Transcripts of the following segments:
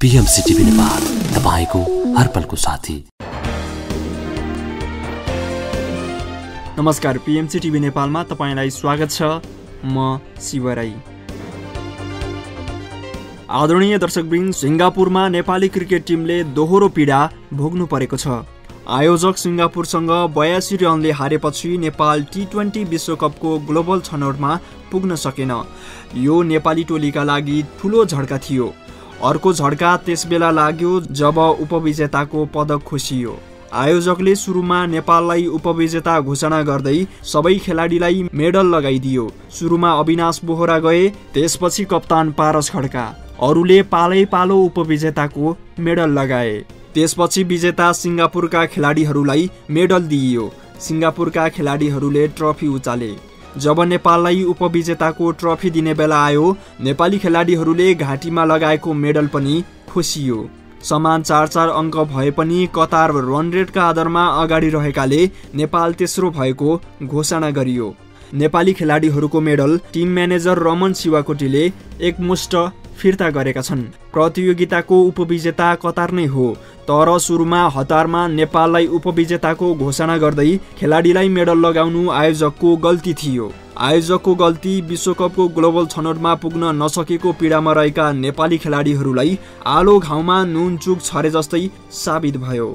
PMC तपाईँको हर साथी। नमस्कार पिएमसी टिभी नेपालमा तपाईँलाई स्वागत छ। म शिव राई आदरणीय दर्शकवृन्द सिङ्गापुरमा नेपाली क्रिकेट टिमले दोहोरो पीडा भोग्नु परेको छ। आयोजक सिङ्गापुरसँग बयासी रनले हारेपछि नेपाल टी ट्वेन्टी विश्वकपको ग्लोबल छनौटमा पुग्न सकेन। यो नेपाली टोलीका लागि ठुलो झड्का थियो। अर्को झड्का त्यसबेला लाग्यो जब उपविजेताको पदक खोसियो। आयोजकले सुरुमा नेपाललाई उपविजेता घोषणा गर्दै सबै खेलाडीलाई मेडल लगाइदियो। सुरुमा अविनाश बोहरा गए त्यसपछि कप्तान पारस खड्का। अरूले पालै पालो उपविजेताको मेडल लगाए। त्यसपछि विजेता सिङ्गापुरका खेलाडीहरूलाई मेडल दिइयो। सिङ्गापुरका खेलाडीहरूले ट्रफी उचाले। जब नेपाललाई उपविजेताको ट्रफी दिने बेला आयो नेपाली खेलाडीहरूले घाँटीमा लगाएको मेडल पनि खोसियो। समान चार चार अङ्क भए पनि कतार रन रेटका आधारमा अगाडि रहेकाले नेपाल तेस्रो भएको घोषणा गरियो। नेपाली खेलाडीहरूको मेडल टिम म्यानेजर रमन शिवाकोटीले एकमुष्ट फिर्ता गरेका छन्। प्रतियोगिताको उपविजेता कतार नै हो तर सुरुमा हतारमा नेपाललाई उपविजेताको घोषणा गर्दै खेलाडीलाई मेडल लगाउनु आयोजकको गल्ती थियो। आयोजकको गल्ती विश्वकपको ग्लोबल छनौटमा पुग्न नसकेको पीडामा रहेका नेपाली खेलाडीहरूलाई आलो घाउमा नुन चुक छरे जस्तै साबित भयो।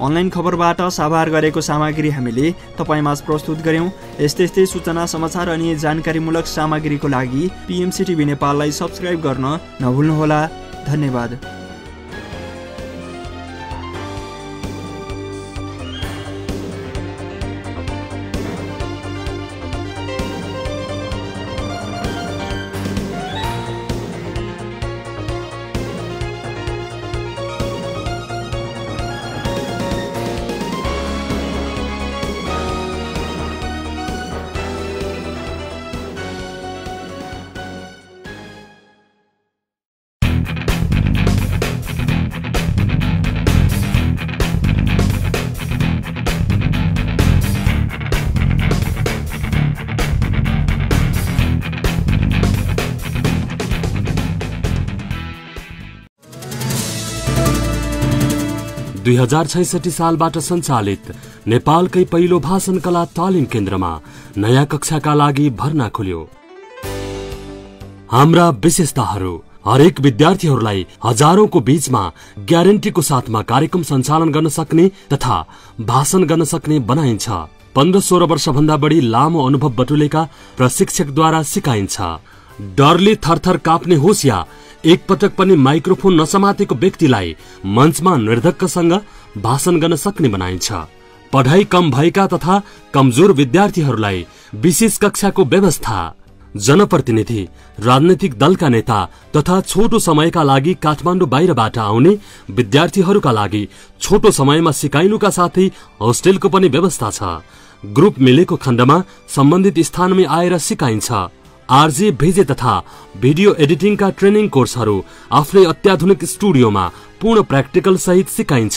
अनलाइन खबरबाट साभार गरेको सामग्री हामीले तपाईँमा प्रस्तुत गऱ्यौँ यस्तै यस्तै सूचना समाचार अनि जानकारीमूलक सामग्रीको लागि पिएमसी टिभी नेपाललाई सब्सक्राइब गर्न नभुल्नुहोला। धन्यवाद। दुई सालबाट सञ्चालित नेपालकै पहिलो भाषण कला तालिम केन्द्रमा नयाँ कक्षाका लागि भर्ना खुल्यो। हाम्रा विशेषताहरू हरेक विद्यार्थीहरूलाई हजारौंको बीचमा ग्यारेन्टीको साथमा कार्यक्रम सञ्चालन गर्न सक्ने तथा भाषण गर्न सक्ने बनाइन्छ। पन्ध्र सोह्र वर्षभन्दा बढी लामो अनुभव बटुलेका प्रशिक्षकद्वारा सिकाइन्छ। डरले थरथर काप्ने होस् या एकपटक पनि माइक्रोफोन नसमातेको व्यक्तिलाई मञ्चमा निर्धक्कसँग भाषण गर्न सक्ने बनाइन्छ। पढाइ कम भएका तथा कमजोर विद्यार्थीहरूलाई विशेष कक्षाको व्यवस्था। जनप्रतिनिधि राजनैतिक दलका नेता तथा छोटो समयका लागि काठमाडौँ बाहिरबाट आउने विद्यार्थीहरूका लागि छोटो समयमा सिकाइनुका साथै होस्टेलको पनि व्यवस्था छ। ग्रुप मिलेको खण्डमा सम्बन्धित स्थानमै आएर सिकाइन्छ। आरजे भेजे तथा भिडियो एडिटिङका ट्रेनिङ कोर्सहरू आफ्नै अत्याधुनिक स्टुडियोमा पूर्ण प्र्याक्टिकल सहित सिकाइन्छ।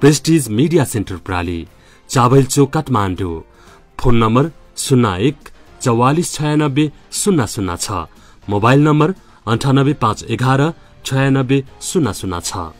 प्रेस्टिज मिडिया सेन्टर प्राली चावल चोक काठमाडौँ। फोन नम्बर शून्य एक चौवालिस छयानब्बे शून्य शून्य छ। मोबाइल नम्बर अन्ठानब्बे पाँच एघार छयानब्बे शून्य शून्य छ।